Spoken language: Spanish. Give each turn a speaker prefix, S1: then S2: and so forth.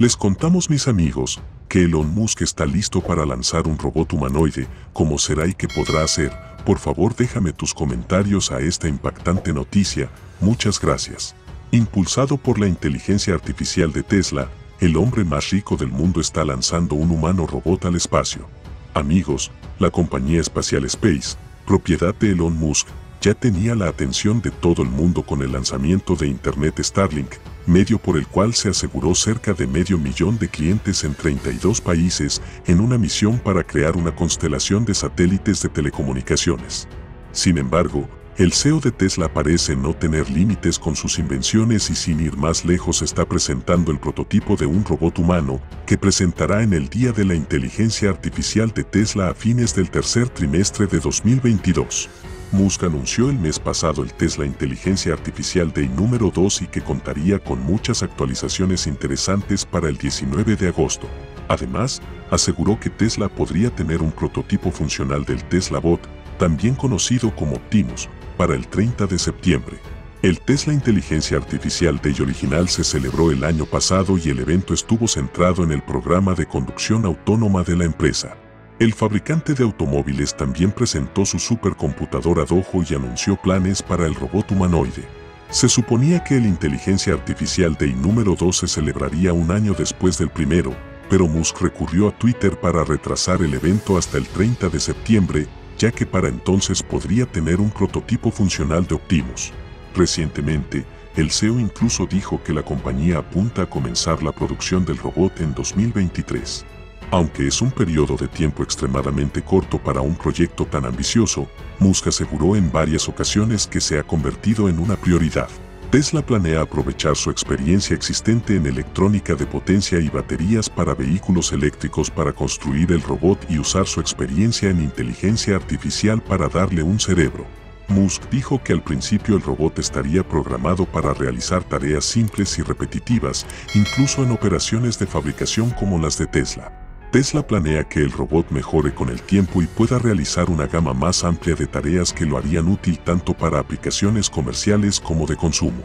S1: Les contamos mis amigos que Elon Musk está listo para lanzar un robot humanoide, ¿cómo será y qué podrá hacer? Por favor déjame tus comentarios a esta impactante noticia, muchas gracias. Impulsado por la inteligencia artificial de Tesla, el hombre más rico del mundo está lanzando un humano robot al espacio. Amigos, la compañía espacial Space, propiedad de Elon Musk, ya tenía la atención de todo el mundo con el lanzamiento de Internet Starlink, medio por el cual se aseguró cerca de medio millón de clientes en 32 países en una misión para crear una constelación de satélites de telecomunicaciones. Sin embargo, el CEO de Tesla parece no tener límites con sus invenciones y sin ir más lejos está presentando el prototipo de un robot humano que presentará en el Día de la Inteligencia Artificial de Tesla a fines del tercer trimestre de 2022. Musk anunció el mes pasado el Tesla Inteligencia Artificial Day número 2 y que contaría con muchas actualizaciones interesantes para el 19 de agosto. Además, aseguró que Tesla podría tener un prototipo funcional del Tesla Bot, también conocido como Optimus, para el 30 de septiembre. El Tesla Inteligencia Artificial Day original se celebró el año pasado y el evento estuvo centrado en el programa de conducción autónoma de la empresa. El fabricante de automóviles también presentó su supercomputadora Dojo y anunció planes para el robot humanoide. Se suponía que el Inteligencia Artificial Day número 2 se celebraría un año después del primero, pero Musk recurrió a Twitter para retrasar el evento hasta el 30 de septiembre, ya que para entonces podría tener un prototipo funcional de Optimus. Recientemente, el CEO incluso dijo que la compañía apunta a comenzar la producción del robot en 2023. Aunque es un periodo de tiempo extremadamente corto para un proyecto tan ambicioso, Musk aseguró en varias ocasiones que se ha convertido en una prioridad. Tesla planea aprovechar su experiencia existente en electrónica de potencia y baterías para vehículos eléctricos para construir el robot y usar su experiencia en inteligencia artificial para darle un cerebro. Musk dijo que al principio el robot estaría programado para realizar tareas simples y repetitivas, incluso en operaciones de fabricación como las de Tesla. Tesla planea que el robot mejore con el tiempo y pueda realizar una gama más amplia de tareas que lo harían útil tanto para aplicaciones comerciales como de consumo.